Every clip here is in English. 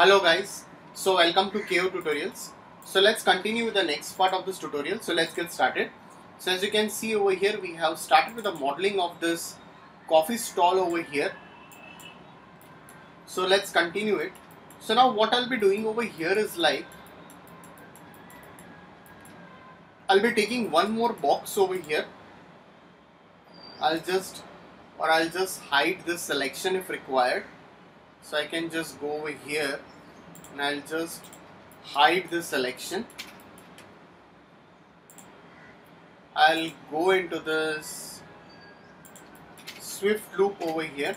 Hello guys, so welcome to Kayo Tutorials. So let's continue with the next part of this tutorial. So let's get started. So as you can see over here, we have started with the modeling of this coffee stall over here. So let's continue it. So now what I'll be doing over here is like, I'll be taking one more box over here. I'll just, or I'll just hide this selection if required so I can just go over here and I'll just hide the selection. I'll go into this swift loop over here.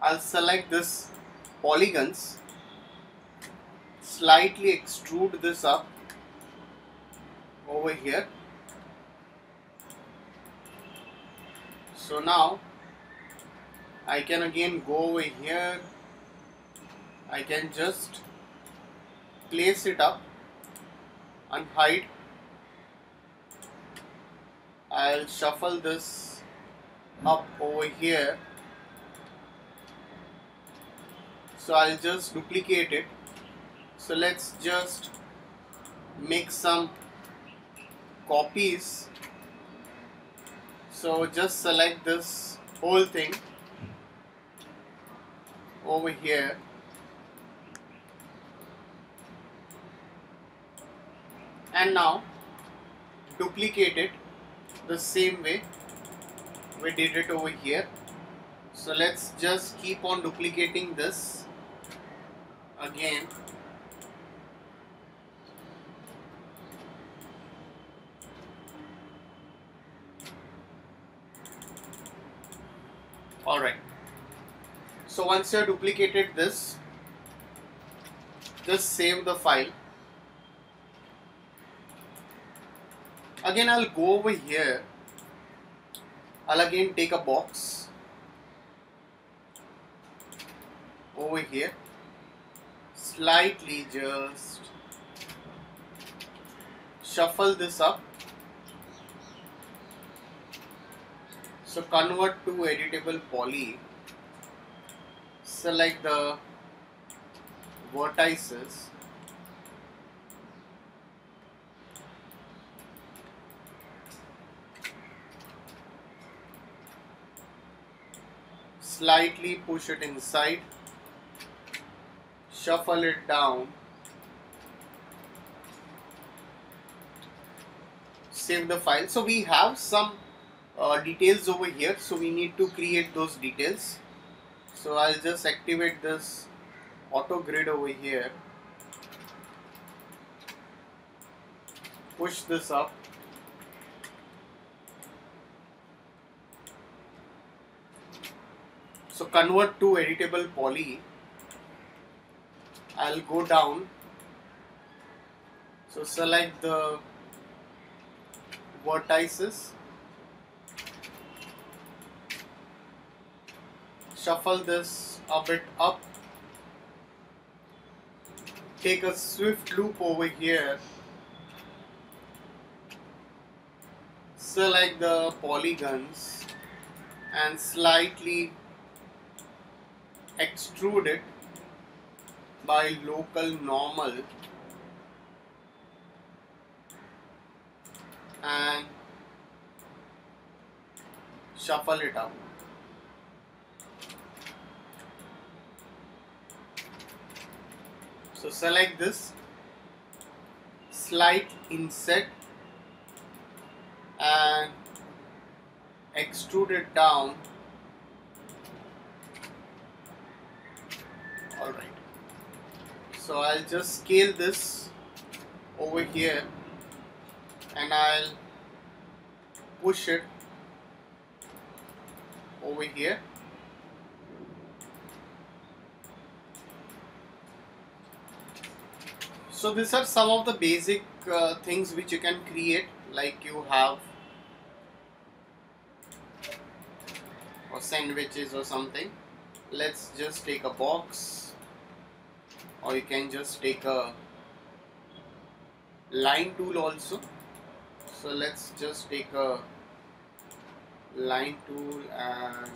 I'll select this polygons slightly extrude this up over here. So now I can again go over here I can just place it up and hide. I'll shuffle this up over here. So I'll just duplicate it. So let's just make some copies. So just select this whole thing over here and now duplicate it the same way we did it over here. So let's just keep on duplicating this again. Alright so once you have duplicated this just save the file again I'll go over here. I'll again take a box. Over here. Slightly just shuffle this up. So convert to editable poly. Select the vertices slightly push it inside shuffle it down save the file. So we have some uh, details over here. So we need to create those details. So I'll just activate this auto grid over here. Push this up so convert to editable poly. I'll go down. So select the vertices. Shuffle this a bit up. Take a swift loop over here. Select the polygons and slightly extrude it by local normal and shuffle it out. So select this, slight inset and extrude it down alright so I'll just scale this over here and I'll push it over here. So these are some of the basic uh, things which you can create like you have or sandwiches or something. Let's just take a box or you can just take a line tool also. So let's just take a line tool and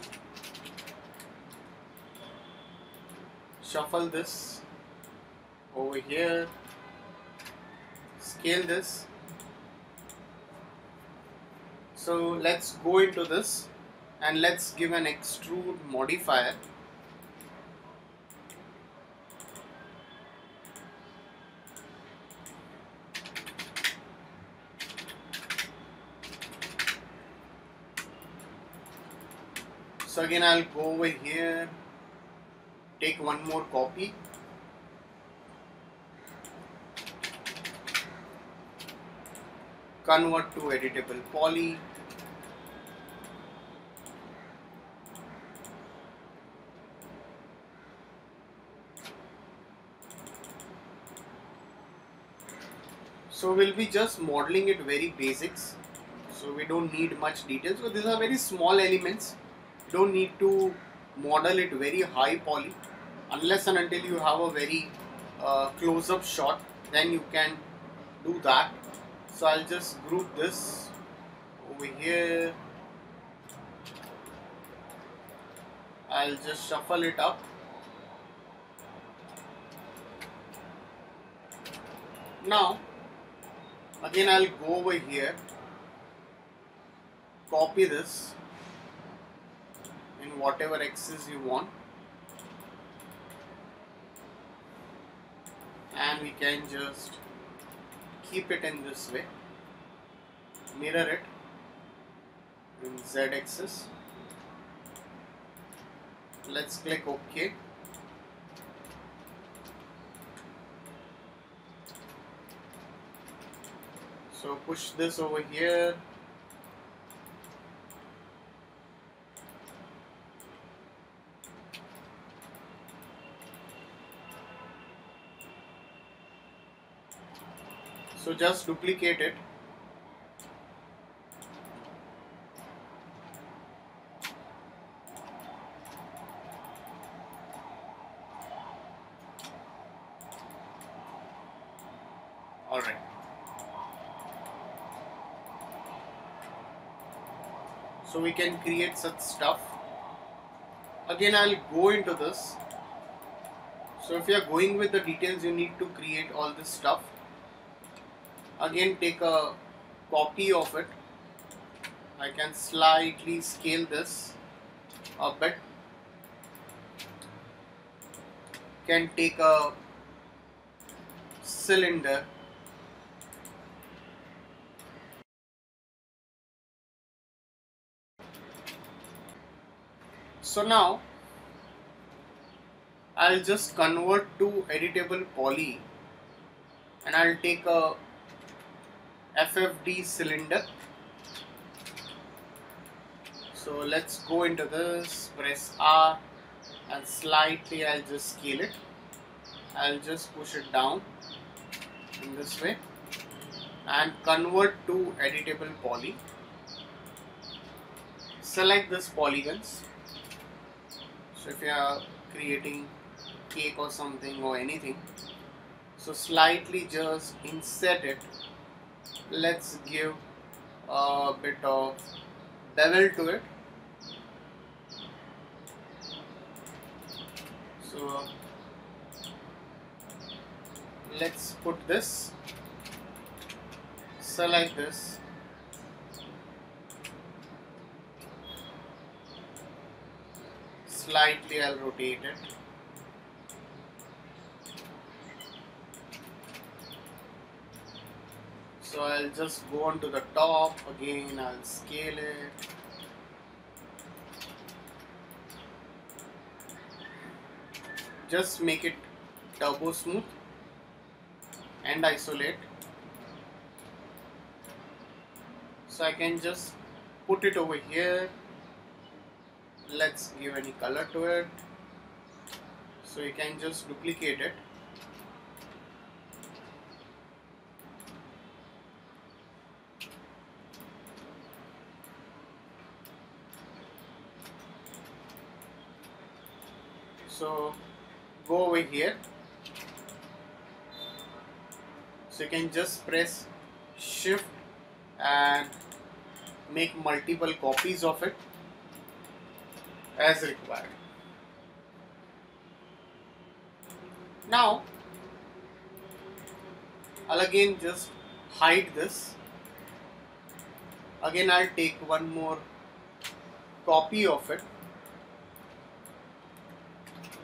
shuffle this over here. Scale this. So let's go into this and let's give an extrude modifier so again I'll go over here. Take one more copy. Convert to editable poly. So we'll be just modeling it very basics. So we don't need much details so these are very small elements don't need to model it very high poly unless and until you have a very uh, close-up shot then you can do that. So I'll just group this over here. I'll just shuffle it up. Now again I'll go over here copy this in whatever axis you want. And we can just keep it in this way. Mirror it in z axis. Let's click ok. So push this over here so just duplicate it. Alright so we can create such stuff. Again I'll go into this. So if you are going with the details you need to create all this stuff again take a copy of it. I can slightly scale this a bit. Can take a cylinder. So now I'll just convert to editable poly and I'll take a FFD cylinder. So let's go into this, press R and slightly I'll just scale it. I'll just push it down in this way and convert to editable poly. Select this polygons. So if you are creating cake or something or anything, so slightly just insert it let's give a bit of bevel to it. So let's put this. Select this. Slightly I'll rotate it so I'll just go on to the top. Again I'll scale it. Just make it turbo smooth and isolate. So I can just put it over here. Let's give any color to it. So you can just duplicate it so go over here. So you can just press shift and make multiple copies of it as required. Now I'll again just hide this. Again I'll take one more copy of it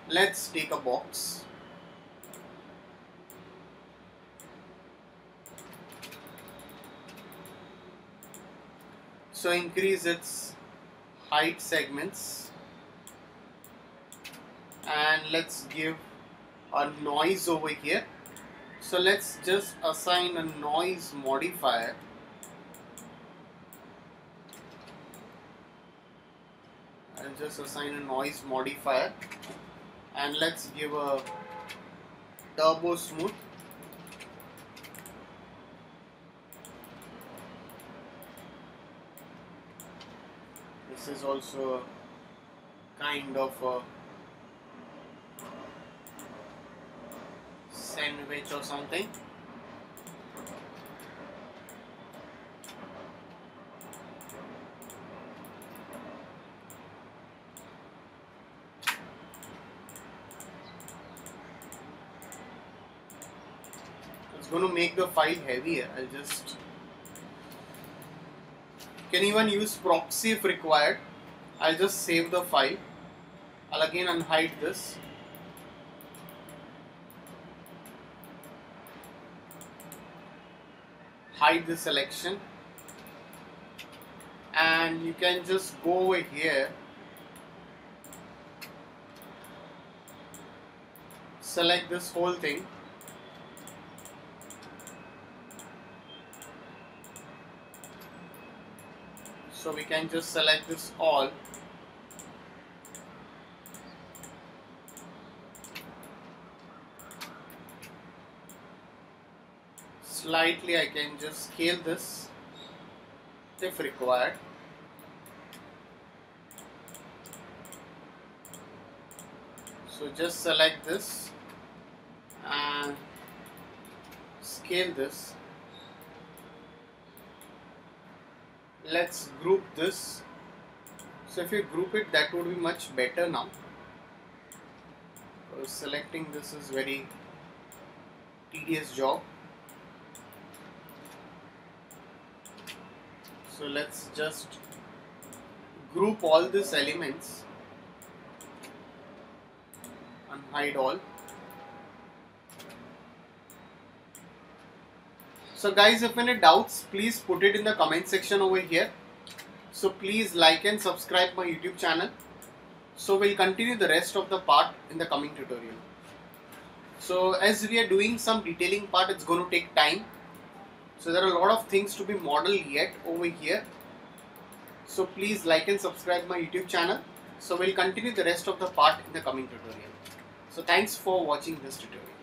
let's take a box. So increase its height segments. And let's give a noise over here. So let's just assign a noise modifier. I'll just assign a noise modifier and let's give a turbo smooth. This is also kind of a sandwich or something it's going to make the file heavier. I'll just can even use proxy if required. I'll just save the file. I'll again unhide this. Hide the selection. And you can just go over here. Select this whole thing so we can just select this all. Slightly I can just scale this if required. So just select this and scale this let's group this. So if you group it that would be much better now. Selecting this is very tedious job. So let's just group all these elements and hide all So guys, if any doubts, please put it in the comment section over here. So please like and subscribe my YouTube channel. So we'll continue the rest of the part in the coming tutorial. So as we are doing some detailing part, it's going to take time. So there are a lot of things to be modeled yet over here. So please like and subscribe my YouTube channel. So we'll continue the rest of the part in the coming tutorial. So thanks for watching this tutorial.